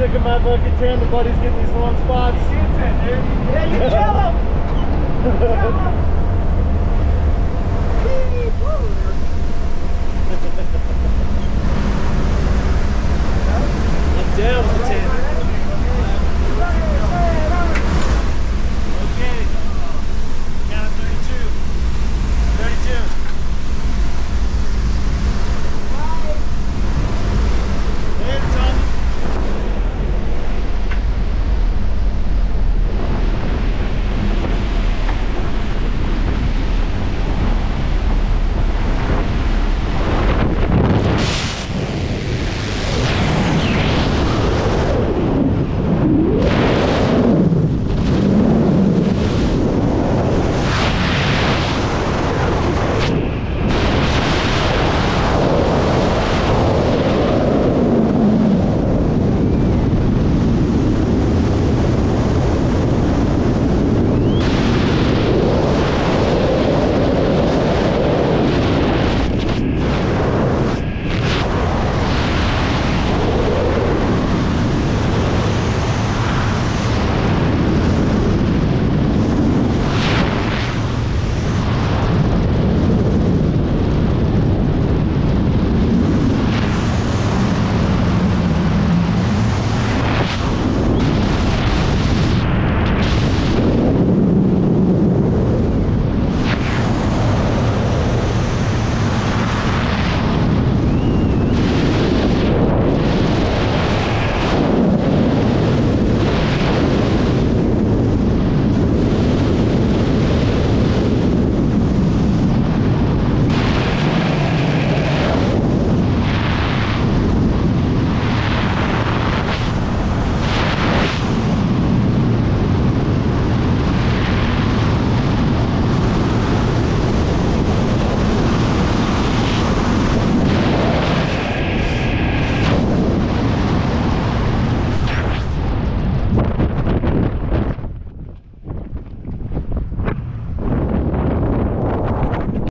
sick of my fucking tan. The buddies getting these long spots. Yeah, you kill him. Him.